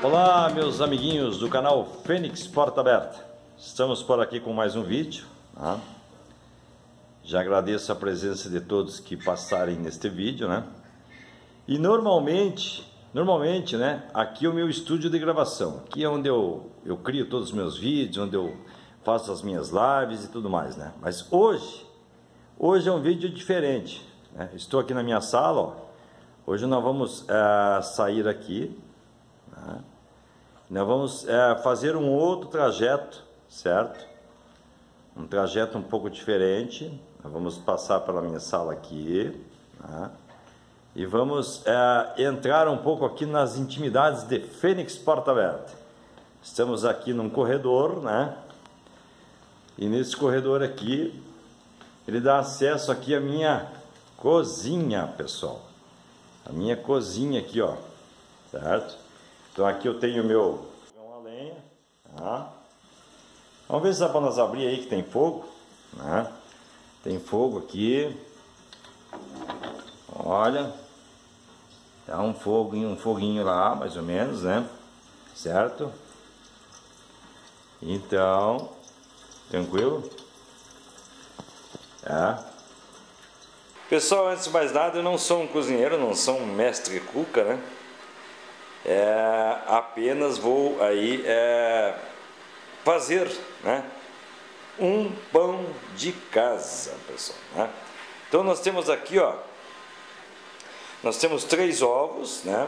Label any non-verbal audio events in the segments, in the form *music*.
Olá, meus amiguinhos do canal Fênix Porta Aberta. Estamos por aqui com mais um vídeo. Tá? Já agradeço a presença de todos que passarem neste vídeo, né? E normalmente, normalmente, né? Aqui é o meu estúdio de gravação. Aqui é onde eu, eu crio todos os meus vídeos, onde eu faço as minhas lives e tudo mais, né? Mas hoje, hoje é um vídeo diferente. Né? Estou aqui na minha sala, ó. Hoje nós vamos é, sair aqui né? Nós vamos é, fazer um outro trajeto, certo? Um trajeto um pouco diferente. Nós vamos passar pela minha sala aqui. Né? E vamos é, entrar um pouco aqui nas intimidades de Fênix Porta Aberta. Estamos aqui num corredor, né? E nesse corredor aqui, ele dá acesso aqui à minha cozinha, pessoal. A minha cozinha aqui, ó. Certo? Então aqui eu tenho meu fogão a lenha, tá? Vamos ver se dá para nós abrir aí que tem fogo, né? Tem fogo aqui. Olha. Tá um fogo, um foguinho lá, mais ou menos, né? Certo? Então, tranquilo? Tá? Pessoal, antes de mais nada, eu não sou um cozinheiro, não sou um mestre cuca, né? É, apenas vou aí é, fazer né, um pão de casa, pessoal. Né? Então nós temos aqui, ó, nós temos três ovos, né?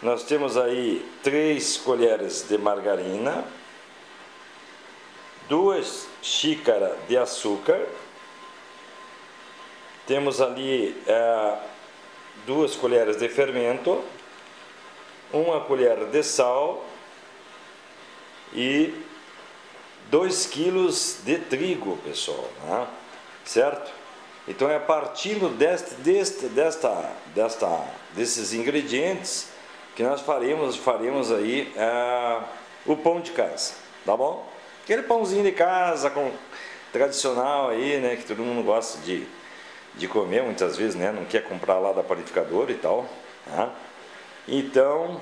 Nós temos aí três colheres de margarina, duas xícaras de açúcar, temos ali é, duas colheres de fermento, uma colher de sal e 2 quilos de trigo, pessoal, né? certo? Então é partindo deste, deste, desta, desta, desses ingredientes que nós faremos, faremos aí é, o pão de casa, tá bom? Aquele pãozinho de casa com tradicional aí, né, que todo mundo gosta de, de comer muitas vezes, né, não quer comprar lá da panificadora e tal, né? Então,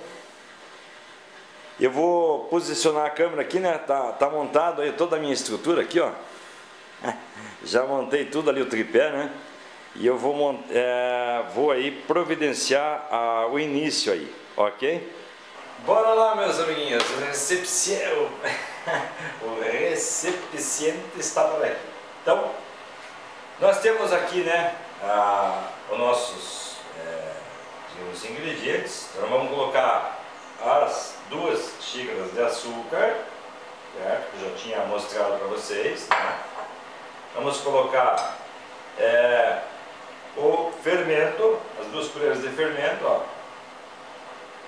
eu vou posicionar a câmera aqui, né? Tá, tá montado aí toda a minha estrutura aqui, ó. *laughs* Já montei tudo ali o tripé, né? E eu vou, é, vou aí providenciar a, o início aí, ok? Bora lá, meus amiguinhos. O recepciente, *laughs* o recepciente está por aqui. Então, nós temos aqui, né, a, os nossos é, os ingredientes. Então vamos colocar as duas xícaras de açúcar, certo? que eu já tinha mostrado para vocês. Né? Vamos colocar é, o fermento, as duas colheres de fermento, ó.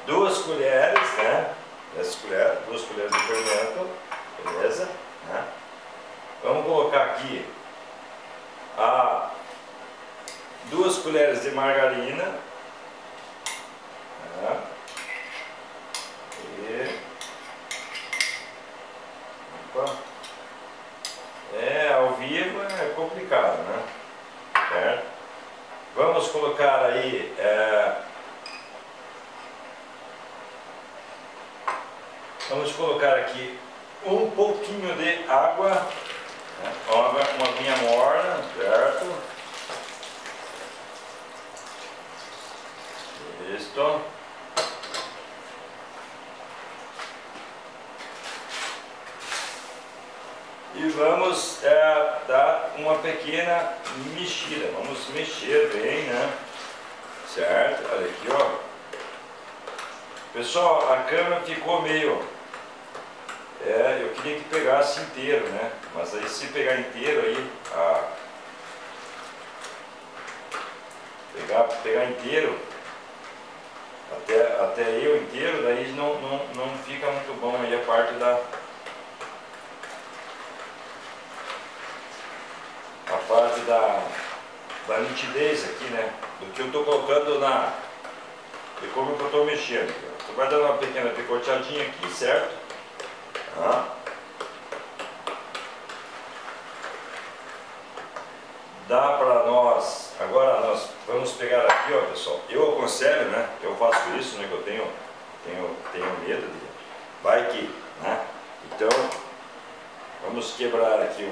duas colheres, né? Essas colheres, duas colheres de fermento, beleza? Né? Vamos colocar aqui a duas colheres de margarina, E... Opa. É, ao vivo é complicado, né? Certo? Vamos colocar aí... É... Vamos colocar aqui um pouquinho de água, né? uma aguinha morna, certo? Isto. e vamos é, dar uma pequena mexida. Vamos mexer bem, né? Certo? Olha aqui, ó. Pessoal, a câmera ficou meio... É, eu queria que pegasse inteiro, né? Mas aí se pegar inteiro aí, a... pegar, pegar inteiro, até, até eu inteiro, daí não, não, não fica muito bom aí a parte da a parte da, da nitidez aqui, né? Do que eu estou colocando na. E como eu estou mexendo. Você vai dando uma pequena picoteadinha aqui, certo? Ah. Dá para nós. Agora nós vamos pegar aqui, ó, pessoal. Eu aconselho, né? Eu faço isso, né? Que eu tenho Tenho, tenho medo de. Vai que, né? Então, vamos quebrar aqui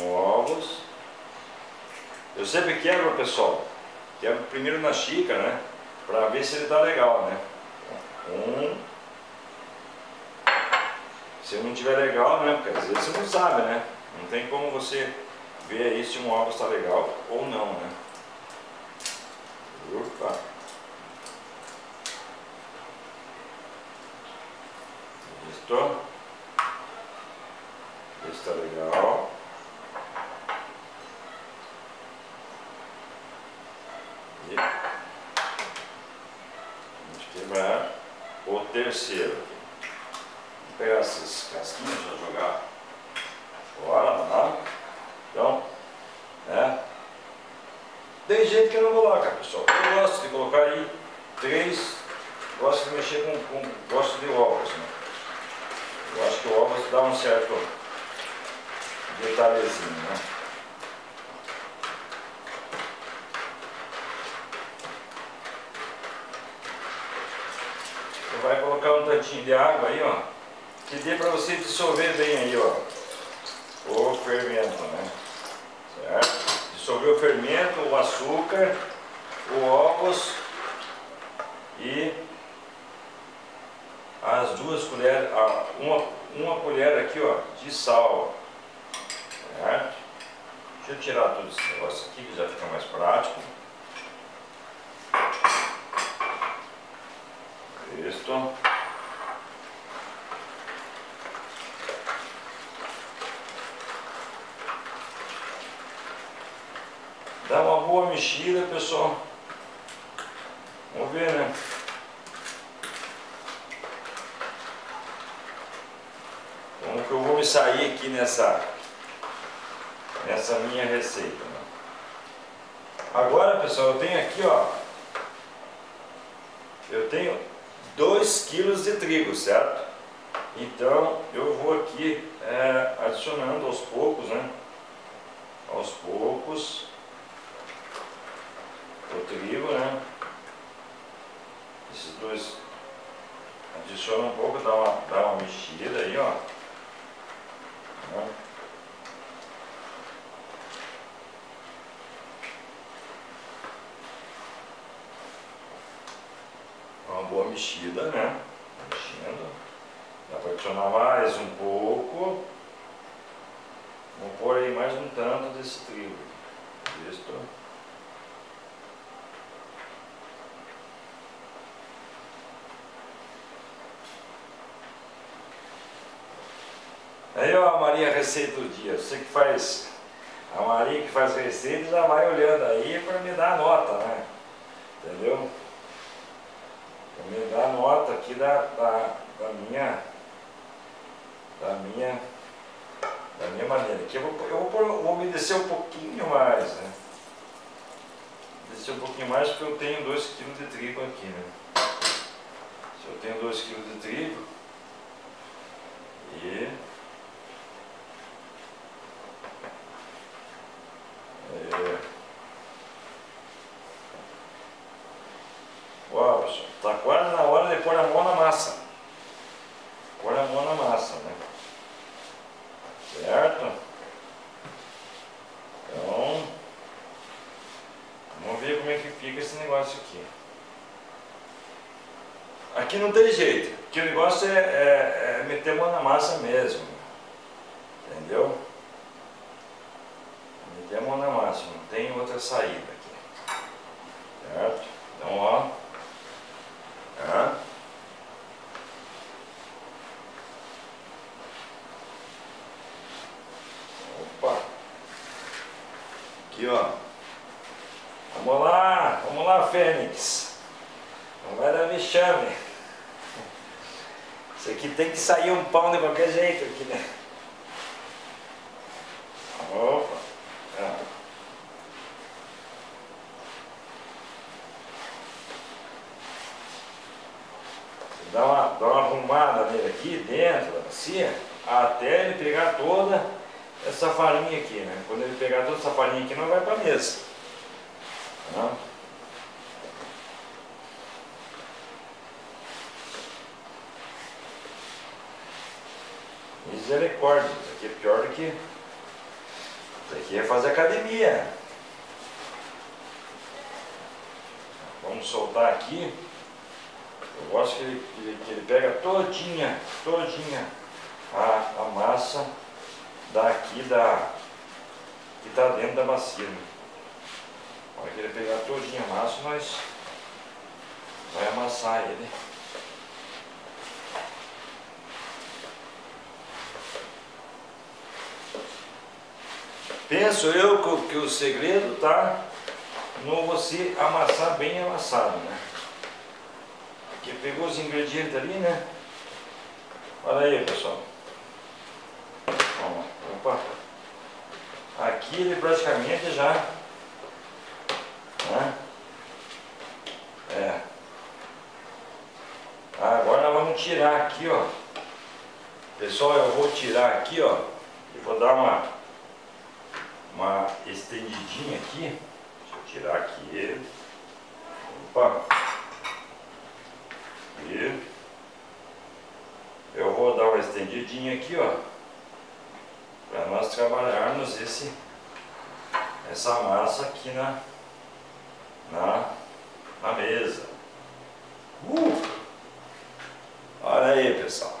um, um ovos. Eu sempre quebro, pessoal. Quebro primeiro na xícara, né? Pra ver se ele tá legal, né? Um. Se não tiver legal, né? Porque às vezes você não sabe, né? Não tem como você ver aí se um ovo está legal ou não, né? Opa! Listo. Está legal. E vamos quebrar o terceiro. Vou pegar esses casquinhos para jogar fora, tá? Então, né? Tem jeito que não coloca, pessoal. Eu gosto de colocar aí três, gosto de mexer com, com gosto de ovos, né? Eu acho que o ovos dá um certo detalhezinho, né? Você vai de água aí, ó, que dê para você dissolver bem aí, ó, o fermento, né? Certo? Dissolver o fermento, o açúcar, o ovos e as duas colheres, uma, uma colher aqui, ó, de sal. Certo? Deixa eu tirar todo esse negócio aqui que já fica mais prático. Isto. Dá uma boa mexida, pessoal. Vamos ver, né? Como que eu vou me sair aqui nessa, nessa minha receita. Né? Agora, pessoal, eu tenho aqui, ó. Eu tenho 2 quilos de trigo, certo? Então, eu vou aqui é, adicionando aos poucos, né? Aos poucos o trigo, né? Esses dois adiciona um pouco, dá uma, dá uma mexida aí, ó. Né? Uma boa mexida, né? Mexendo. Dá para adicionar mais um pouco. Vou pôr aí mais um tanto desse trigo. Visto? Aí a Maria Receita do Dia, você que faz, a Maria que faz receita já vai olhando aí para me dar a nota, né? Entendeu? Para me dar a nota aqui da, da, da minha, da minha, da minha maneira. Aqui eu vou, eu vou, vou umedecer um pouquinho mais, né? Umedecer um pouquinho mais porque eu tenho 2 kg de trigo aqui, né? Se eu tenho 2 kg de trigo, e É... Uau, pessoal, está quase na hora de pôr a mão na massa. Pôr a mão na massa, né? Certo? Então, vamos ver como é que fica esse negócio aqui. Aqui não tem jeito, aqui o negócio é, é, é meter mão na massa mesmo. Entendeu? Meter mão na massa, não tem outra saída aqui. Certo? Então, ó. Tá? Opa! Aqui, ó. Vamos lá, vamos lá, Fênix. Não vai dar vexame. Isso aqui tem que sair um pão de qualquer jeito aqui, né? Opa! Ah. Dá uma, dá uma arrumada nele aqui dentro bacia, até ele pegar toda essa farinha aqui, né? Quando ele pegar toda essa farinha aqui, não vai para mesa. Tá? Misericórdia, isso aqui é pior do que. Isso aqui é fazer academia. Vamos soltar aqui. Eu gosto que ele, que ele, que ele pega todinha, todinha a, a massa daqui da que está dentro da bacia. Né? A hora que ele pegar todinha a massa, nós vai amassar ele. Penso eu que o segredo está no você amassar bem amassado, né? Porque pegou os ingredientes ali, né? Olha aí, pessoal. Opa. Aqui ele praticamente já... Né? É. Agora nós vamos tirar aqui, ó. Pessoal, eu vou tirar aqui, ó. E vou dar uma, uma estendidinha aqui. Deixa eu tirar aqui. Opa. E eu vou dar uma estendidinha aqui, ó. Para nós trabalharmos esse, essa massa aqui na, na, na mesa. Uh! Olha aí, pessoal.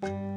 Pessoal,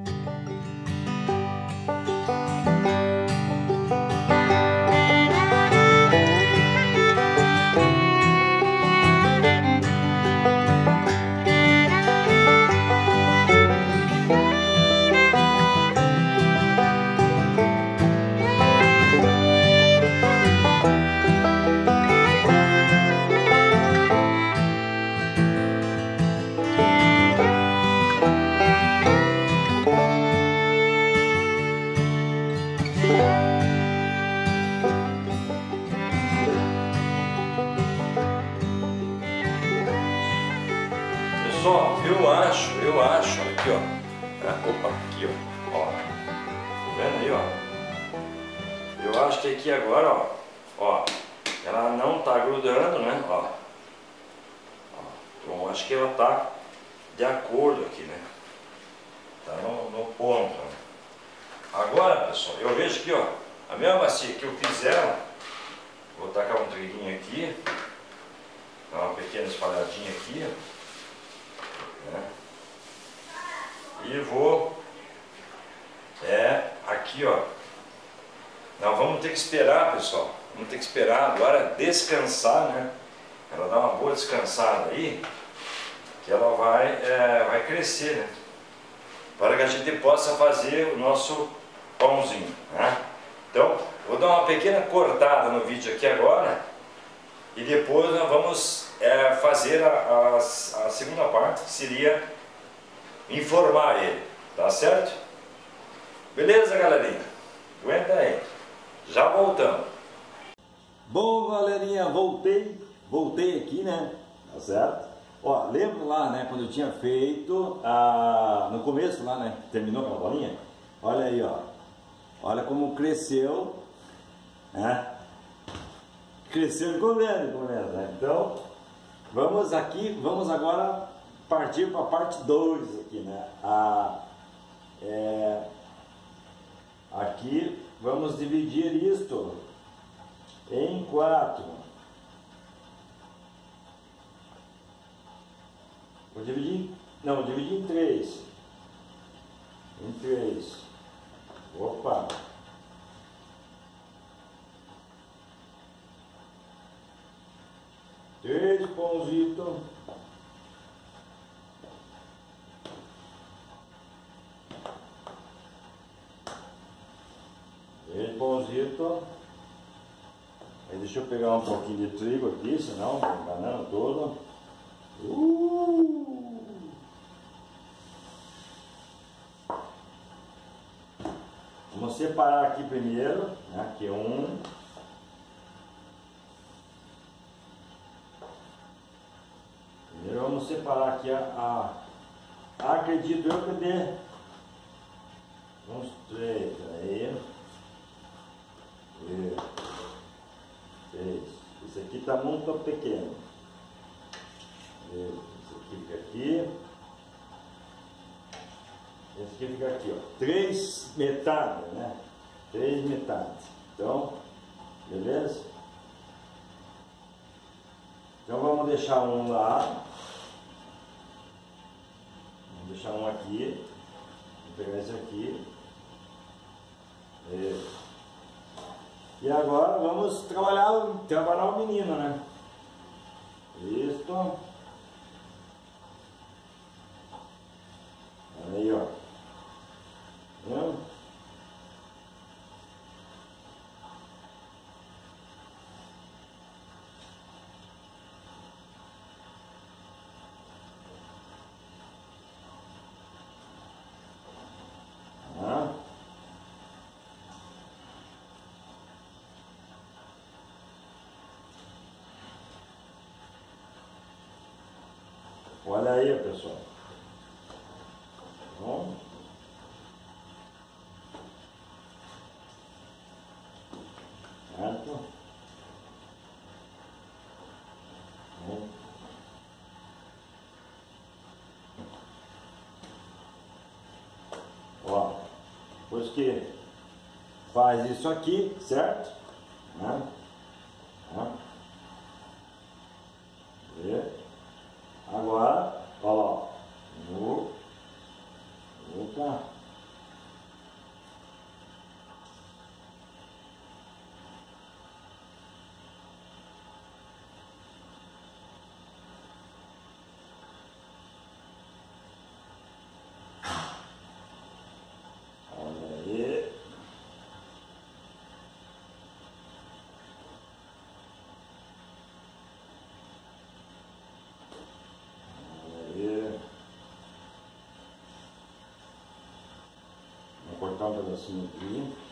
né? Agora pessoal, eu vejo aqui ó, a mesma bacia que eu fiz ela, vou tacar um triguinho aqui, dar uma pequena espalhadinha aqui, né? E vou, é, aqui ó, nós vamos ter que esperar pessoal, vamos ter que esperar agora descansar, né? Ela dá uma boa descansada aí, que ela vai, é, vai crescer, né? Para que a gente possa fazer o nosso pãozinho, né? Então, vou dar uma pequena cortada no vídeo aqui agora e depois nós vamos é, fazer a, a, a segunda parte, que seria informar ele, tá certo? Beleza, galerinha? Aguenta aí. Já voltamos. Bom, galerinha, voltei. Voltei aqui, né? Tá certo? Ó, lembra lá, né, quando eu tinha feito, ah, no começo lá, né? Terminou com a bolinha. Olha aí, ó. Olha como cresceu, né? Cresceu e comendo, né? Então, vamos aqui, vamos agora partir para a parte 2 aqui, né? A, é, aqui vamos dividir isto em quatro. Vou dividir, não, dividir em três. Em três. Opa! Três pãozitos. Três pãozitos. Aí deixa eu pegar um pouquinho de trigo aqui, senão enganando todo. Uh! Vamos separar aqui primeiro, né? Aqui é um. Primeiro vamos separar aqui a, a acredito eu que dê uns três aí. Três. Esse aqui está muito pequeno. Esse aqui fica aqui. Esse aqui fica aqui, ó. Três metades, né? Três metades. Então, beleza? Então vamos deixar um lá. Vamos deixar um aqui. Vou pegar esse aqui. Isso. E agora vamos trabalhar, trabalhar o menino, né? Isto. Aí, ó. Né? Olha aí, pessoal. Bom. Certo? Bom. Ó, depois que faz isso aqui, certo? Né? Né? E agora, olha lá, no, opa, olha aí. Aí. Vou cortar um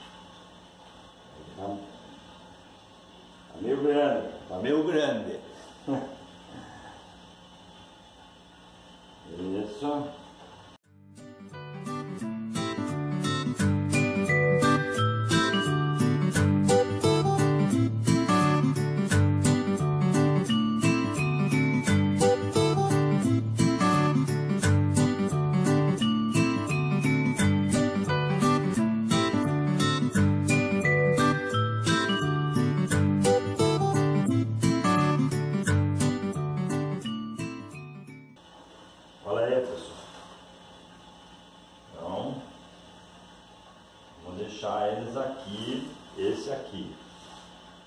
eles aqui, esse aqui,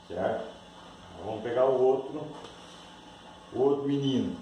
certo? Vamos pegar o outro, o outro menino.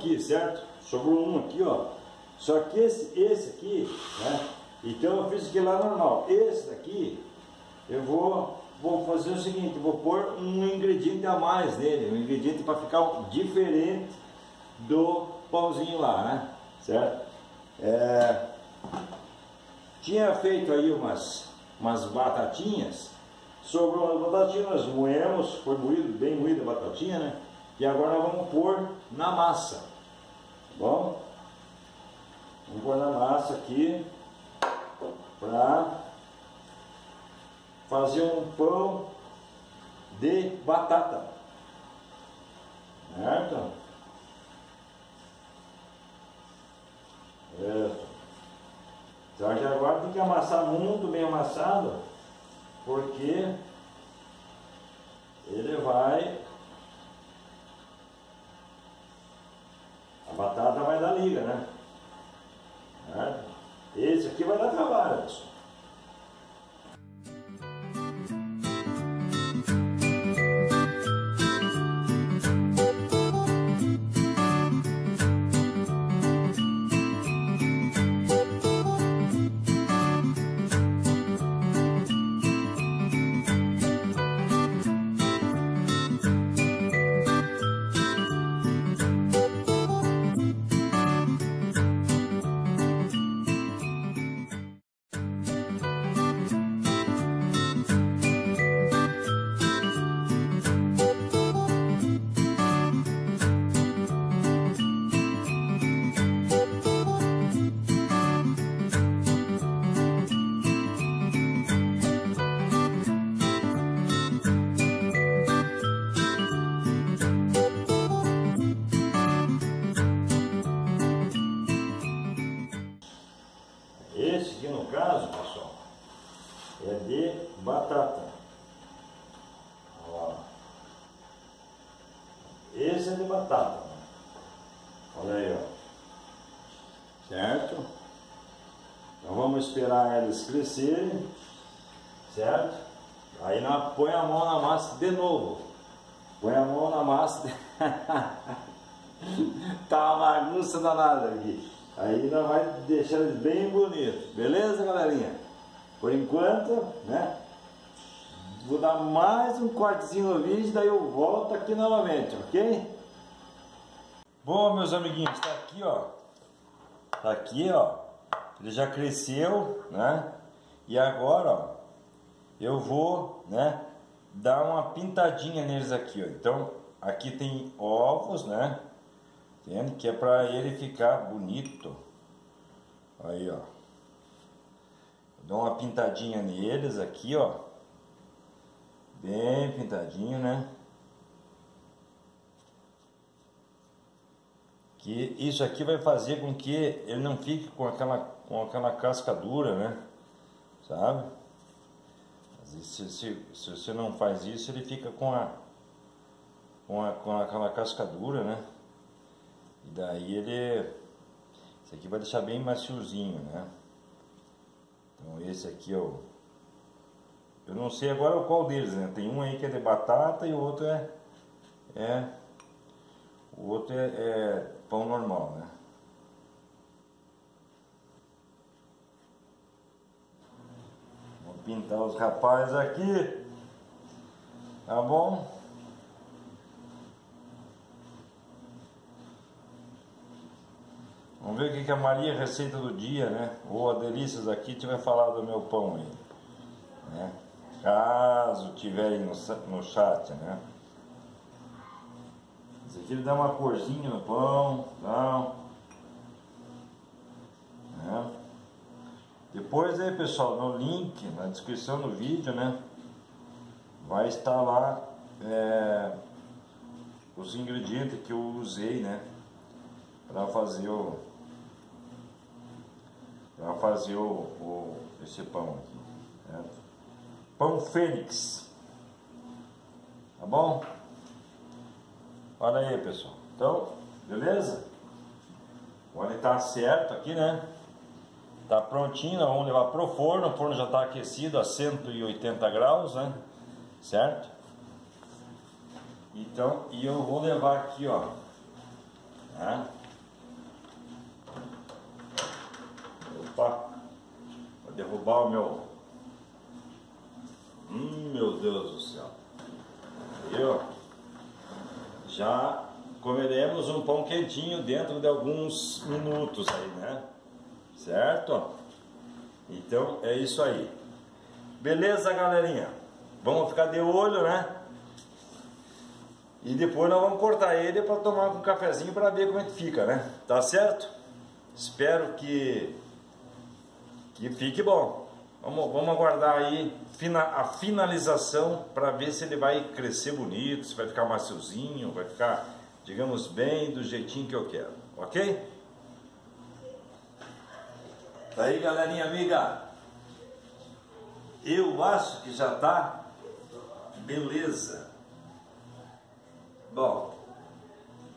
Aqui, certo? Sobrou um aqui, ó. Só que esse, esse aqui, né? Então eu fiz aqui lá normal. Esse daqui, eu vou, vou fazer o seguinte, vou pôr um ingrediente a mais nele, um ingrediente para ficar diferente do pãozinho lá, né? Certo? É, tinha feito aí umas, umas batatinhas, sobrou umas batatinhas, nós moemos, foi moído, bem moída a batatinha, né? E agora nós vamos pôr na massa, bom? Vamos pôr na massa aqui, para fazer um pão de batata, certo? Isso. Só agora tem que amassar muito bem amassado, porque ele vai. A batata né? Esse aqui vai dar trabalho, pessoal. esperar eles crescerem, certo? Aí nós põe a mão na massa de novo. Põe a mão na massa. De... *laughs* tá uma bagunça danada aqui. Aí nós vai deixar eles bem bonitos. Beleza, galerinha? Por enquanto, né? Vou dar mais um cortezinho no vídeo, daí eu volto aqui novamente, ok? Bom, meus amiguinhos, tá aqui, ó. Tá aqui, ó. Ele já cresceu, né? E agora, ó, eu vou, né? Dar uma pintadinha neles aqui, ó. Então, aqui tem ovos, né? Entende? Que é para ele ficar bonito. Aí, ó. Dou uma pintadinha neles aqui, ó. Bem pintadinho, né? que isso aqui vai fazer com que ele não fique com aquela, com aquela casca dura, né? Sabe? Se, se, se você não faz isso, ele fica com a, com, a, com aquela casca dura, né? E daí ele... Esse aqui vai deixar bem maciozinho, né? Então esse aqui é o... Eu não sei agora qual deles, né? Tem um aí que é de batata e o outro é... É... O outro é, é pão normal, né? Vou pintar os rapazes aqui. Tá bom? Vamos ver o que, a Maria Receita do Dia, né? Ou a Delícias aqui tiver falado do meu pão aí. Né? Caso tiverem no, no chat, né? Esse aqui dá uma corzinha no pão, tal. Né? Depois aí pessoal, no link, na descrição do vídeo, né? Vai estar lá é, os ingredientes que eu usei, né? Para fazer o para fazer o, o, esse pão aqui, certo? Pão Fênix, tá bom? Olha aí, pessoal. Então, beleza? O óleo está certo aqui, né? Tá prontinho, vamos levar pro forno. O forno já está aquecido a 180 graus, né? Certo? Então, e eu vou levar aqui, ó. Tá? Opa! Vou derrubar o meu. Hum, meu Deus do céu. Aí. Já comeremos um pão quentinho dentro de alguns minutos aí, né? Certo? Então é isso aí. Beleza, galerinha? Vamos ficar de olho, né? E depois nós vamos cortar ele para tomar um cafezinho para ver como é que fica, né? Tá certo? Espero que que fique bom. Vamos, vamos aguardar aí a finalização para ver se ele vai crescer bonito, se vai ficar maciozinho, vai ficar, digamos, bem do jeitinho que eu quero, ok? Tá aí, galerinha amiga. Eu acho que já tá beleza. Bom,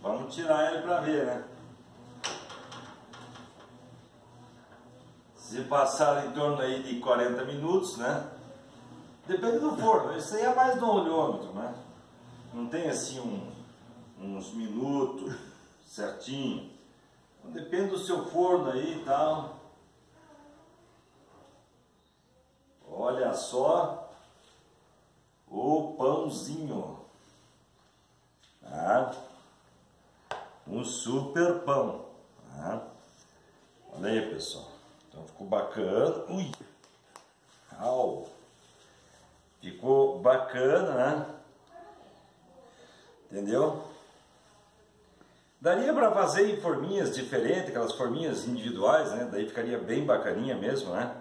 vamos tirar ele para ver, né? Se passar em torno aí de 40 minutos, né? Depende do forno, isso aí é mais do olhômetro, né? Não tem assim um, uns minutos certinho. Depende do seu forno aí e tal. Olha só o pãozinho. Tá? Um super pão. Tá? Olha aí, pessoal. Então ficou bacana. Ui! Au! Ficou bacana, né? Entendeu? Daria para fazer em forminhas diferentes, aquelas forminhas individuais, né? Daí ficaria bem bacaninha mesmo, né?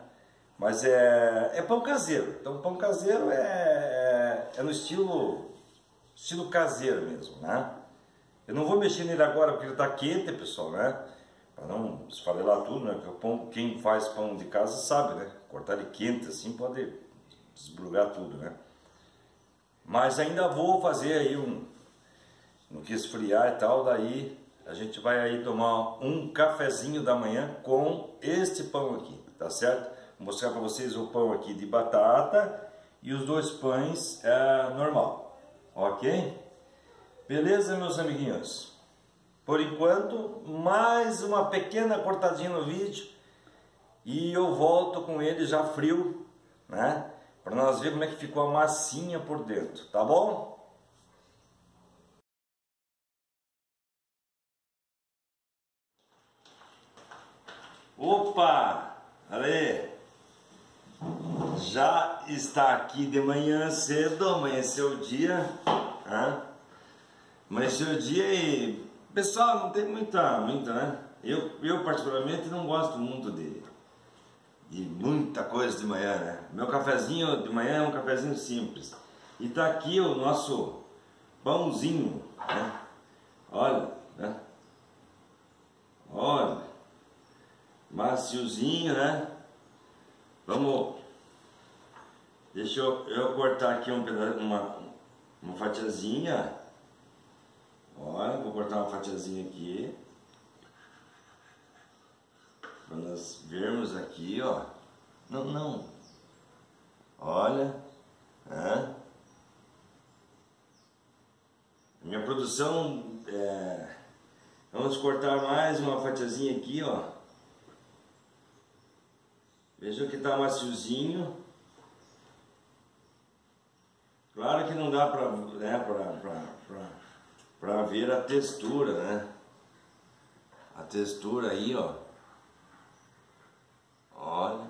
Mas é, é pão caseiro. Então pão caseiro é, é, é no estilo estilo caseiro mesmo, né? Eu não vou mexer nele agora porque ele está quente, pessoal, né? Para não esfarelar tudo, né? Pão, quem faz pão de casa sabe, né? Cortar ele quente assim pode desbrugar tudo, né? Mas ainda vou fazer aí um... No que esfriar e tal, daí a gente vai aí tomar um cafezinho da manhã com este pão aqui, tá certo? Vou mostrar para vocês o pão aqui de batata e os dois pães é, normal, ok? Beleza, meus amiguinhos? Por enquanto, mais uma pequena cortadinha no vídeo e eu volto com ele já frio, né? Para nós ver como é que ficou a massinha por dentro, tá bom? Opa! Ale! Já está aqui de manhã cedo, amanheceu o dia, né? amanheceu o dia e pessoal não tem muita, muita, né? Eu, eu particularmente não gosto muito de, de muita coisa de manhã, né? Meu cafezinho de manhã é um cafezinho simples. E tá aqui o nosso pãozinho, né? Olha, né? Olha, maciozinho, né? Vamos, deixa eu, eu cortar aqui um pedaço, uma, uma fatiazinha. Cortar uma fatiazinha aqui. Para nós vermos aqui, ó. Não, não. Olha. Hã? Minha produção é... Vamos cortar mais uma fatiazinha aqui, ó. Veja que está maciozinho. Claro que não dá para né, para ver a textura, né? A textura aí, ó. Olha.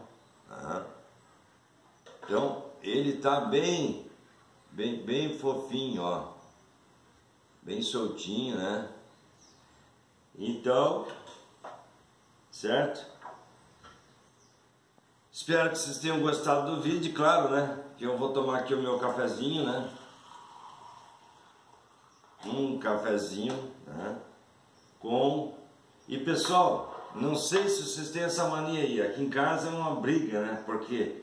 Então, ele tá bem, bem, bem fofinho, ó. Bem soltinho, né? Então, certo? Espero que vocês tenham gostado do vídeo, claro, né? Que eu vou tomar aqui o meu cafezinho, né? Um cafezinho, né? Com... E pessoal, não sei se vocês têm essa mania aí. Aqui em casa é uma briga, né? Porque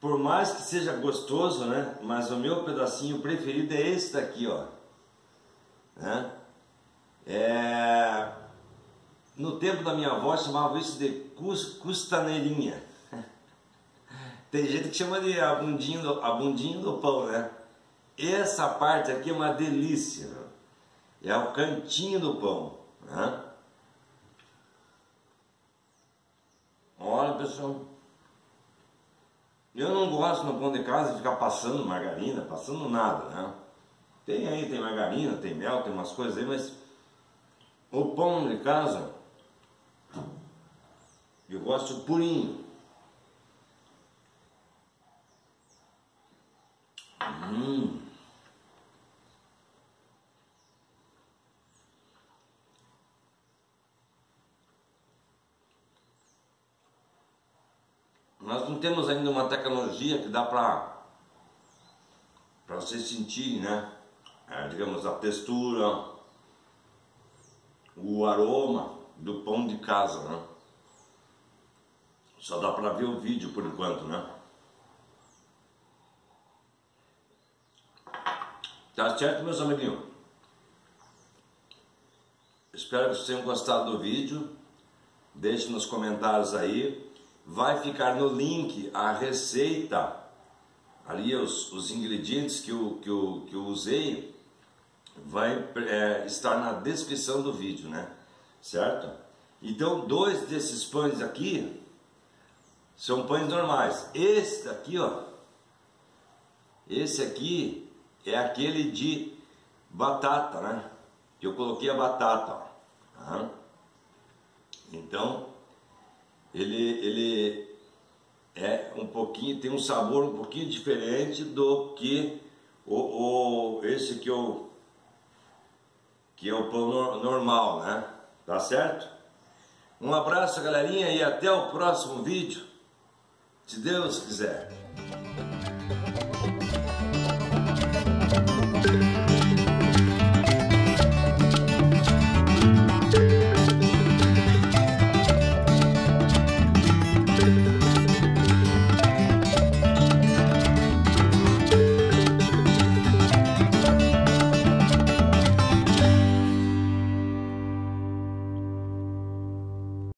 por mais que seja gostoso, né? Mas o meu pedacinho preferido é esse daqui, ó. Né? É... No tempo da minha avó chamava isso de custaneirinha. *laughs* Tem gente que chama de a bundinha do, a bundinha do pão, né? Essa parte aqui é uma delícia. É o cantinho do pão. Né? Olha, pessoal. Eu não gosto no pão de casa de ficar passando margarina, passando nada, né? Tem aí, tem margarina, tem mel, tem umas coisas aí, mas o pão de casa eu gosto purinho. Hum. Nós não temos ainda uma tecnologia que dá para para vocês sentirem, né? É, digamos, a textura, o aroma do pão de casa, né? Só dá para ver o vídeo por enquanto, né? Tá certo, meus amiguinhos? Espero que vocês tenham gostado do vídeo. Deixe nos comentários aí. Vai ficar no link a receita, ali os, os ingredientes que eu, que, eu, que eu usei, vai é, estar na descrição do vídeo, né? Certo? Então, dois desses pães aqui são pães normais. Esse daqui, ó, esse aqui é aquele de batata, né? Que eu coloquei a batata, ó. Então, ele, ele é um pouquinho, tem um sabor um pouquinho diferente do que o, o esse que eu que é o pão normal, né? Tá certo? Um abraço, galerinha, e até o próximo vídeo, se Deus quiser.